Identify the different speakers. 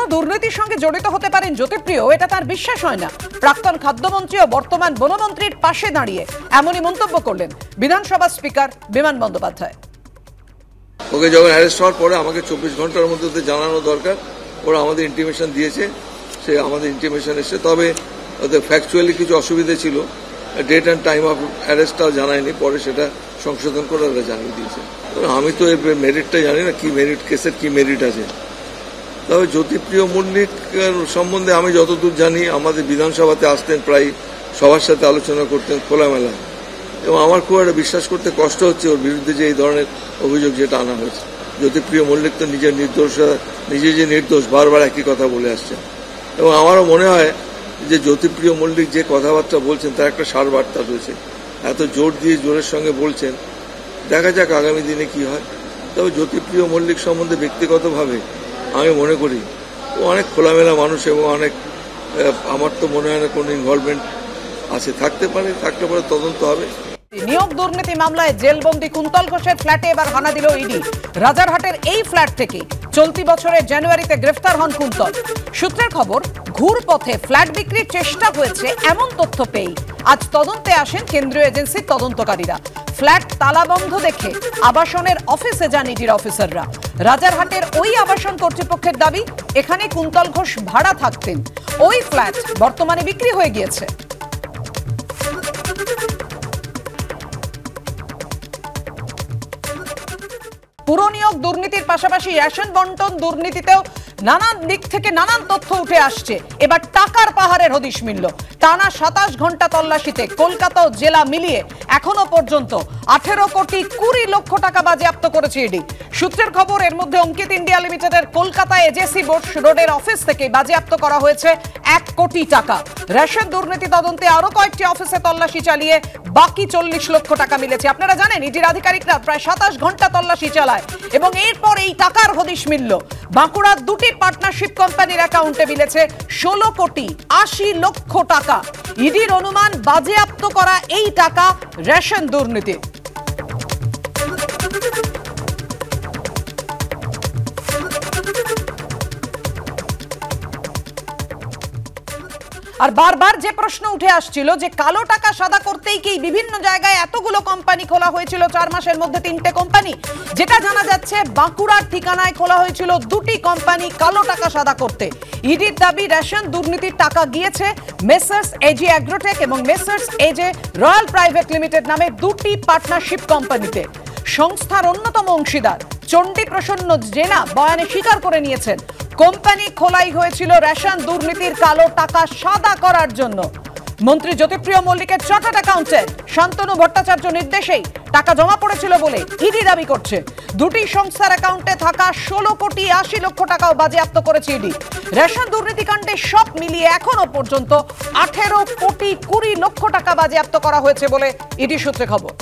Speaker 1: কোনো দুর্নীতির সঙ্গে জড়িত হতে পারেন জ্যোতিপ্রিয়, এটা তার বিশ্বাস হয় না। প্রাক্তন খাদ্যমন্ত্রী ও বর্তমান বনমন্ত্রীর পাশে দাঁড়িয়ে এমনই মন্তব্য করলেন বিধানসভা স্পিকার বিমান বন্দ্যোপাধ্যায়।
Speaker 2: ওকে যখন অ্যারেস্ট হওয়ার পরে আমাকে চব্বিশ ঘণ্টার মধ্যে জানানো দরকার, ওরা আমাদের ইন্টিমেশন দিয়েছে, সে আমাদের ইন্টিমেশন এসে তবে ওদের ফ্যাকচুয়ালি কিছু অসুবিধা ছিল ডেট অ্যান্ড টাইম অফ অ্যারেস্টটাও জানায়নি, পরে সেটা সংশোধন করে ওরা জানিয়ে দিয়েছে। আমি তো এর মেরিটটা জানি না, কি মেরিট কেসের কি মেরিট আছে। তবে জ্যোতিপ্রিয় মল্লিক সম্বন্ধে আমি যতদূর জানি, আমাদের বিধানসভাতে আসতেন প্রায়, সবার সাথে আলোচনা করতেন খোলামেলা। এবং আমার খুব একটা বিশ্বাস করতে কষ্ট হচ্ছে ওর বিরুদ্ধে যে এই ধরনের অভিযোগ যেটা আনা হয়েছে। জ্যোতিপ্রিয় মল্লিক তো নিজের নির্দোষ, নিজে যে নির্দোষ, বারবার একই কথা বলে আসছে। এবং আমারও মনে হয় যে জ্যোতিপ্রিয় মল্লিক যে কথাবার্তা বলছেন, তার একটা সার বার্তা রয়েছে। এত জোর দিয়ে জোরের সঙ্গে বলছেন, দেখা যাক আগামী দিনে কি হয়। তবে জ্যোতিপ্রিয় মল্লিক সম্বন্ধে ব্যক্তিগতভাবে আমি মনে করি অনেক খোলামেলা মানুষ এবং অনেক আমার তো মনে হয় না কোনো ইনভলভমেন্ট আছে। থাকতে পারে থাকতে পারে তদন্ত হবে।
Speaker 1: নিয়োগ দুর্নীতি মামলায় জেলবন্দি কুন্তল ঘোষের ফ্ল্যাটে এবার হানা দিল ইডি। রাজারহাটের এই ফ্ল্যাট থেকে চলতি বছরের জানুয়ারিতে গ্রেফতার হন কুন্তল। সূত্রের খবর, ঘুর পথে ফ্ল্যাট বিক্রির চেষ্টা হয়েছে এমন তথ্য পেয়ে আজ তদন্তে আসেন কেন্দ্রীয় এজেন্সির তদন্তকারীরা। ফ্ল্যাট তালাবন্ধ দেখে আবাসনের অফিসে যান ইডির অফিসাররা। রাজারহাটের ওই আবাসন কর্তৃপক্ষের দাবি, এখানে কুন্তল ঘোষ ভাড়া থাকতেন। ওই ফ্ল্যাট বর্তমানে বিক্রি হয়ে গিয়েছে। পুরনিয়োগ দুর্নীতির পাশাপাশি রেশন বন্টন দুর্নীতিতেও নানান দিক থেকে নানান তথ্য উঠে আসছে। এবার টাকার পাহাড়ের হদিশ মিলল। টানা সাতাশ ঘণ্টা তল্লাশিতে কলকাতা জেলা মিলিয়ে এখনও পর্যন্ত আঠেরো কোটি কুড়ি লক্ষ টাকা বাজেয়াপ্ত করেছে ইডি। সূত্রের খবর, এর মধ্যে অঙ্কিত ইন্ডিয়া লিমিটেডের কলকাতা এজেসি বোর্ড রোডের অফিস থেকে বাজেয়াপ্ত করা হয়েছে এক কোটি টাকা। রেশন দুর্নীতি তদন্তে আরও কয়েকটি অফিসে তল্লাশি চালিয়ে বাকি চল্লিশ লক্ষ টাকা মিলেছে। আপনারা জানেন, ইডির আধিকারিকরা প্রায় সাতাশ ঘণ্টা তল্লাশি চালায় এবং এরপর এই টাকার হদিশ মিলল। বাঁকুড়ার দুটি পার্টনারশিপ কোম্পানির অ্যাকাউন্টে মিলেছে ষোলো কোটি আশি লক্ষ টাকা। ইডির অনুমান, বাজেয়াপ্ত করা এই টাকা রেশন দুর্নীতি আর বারবার যে প্রশ্ন উঠে আসছিল যে কালো টাকা সাদা করতেই কি বিভিন্ন জায়গায় এতগুলো কোম্পানি খোলা হয়েছিল চার মাসের মধ্যে তিনটে কোম্পানি যেটা জানা যাচ্ছে, বাঁকুড়ার ঠিকানায় খোলা হয়েছিল দুটি কোম্পানি কালো টাকা সাদা করতে। ইডির দাবি, রেশন দুর্নীতির টাকা গিয়েছে মেসার্স এজি অ্যাগ্রোটেক এবং messrs AJ royal private limited নামে দুটি পার্টনারশিপ কোম্পানিতে সংস্থার অন্যতম অংশীদার চণ্ডী প্রসন্ন জেনা বয়ানে স্বীকার করে নিয়েছেন কোম্পানি খোলাই হয়েছিল রেশন দুর্নীতির কালো টাকা সাদা করার জন্য। মন্ত্রী জ্যোতিপ্রিয় মল্লিকের চার্টার্ড অ্যাকাউন্টেন্ট শান্তনু ভট্টাচার্য নির্দেশেই টাকা জমা পড়েছিল বলে ইডি দাবি করছে। দুটি সংস্থার অ্যাকাউন্টে থাকা ষোলো কোটি আশি লক্ষ টাকাও বাজেয়াপ্ত করেছে ইডি। রেশন দুর্নীতিকাণ্ডে সব মিলিয়ে এখনও পর্যন্ত আঠেরো কোটি কুড়ি লক্ষ টাকা বাজেয়াপ্ত করা হয়েছে বলে ইডি সূত্রে খবর।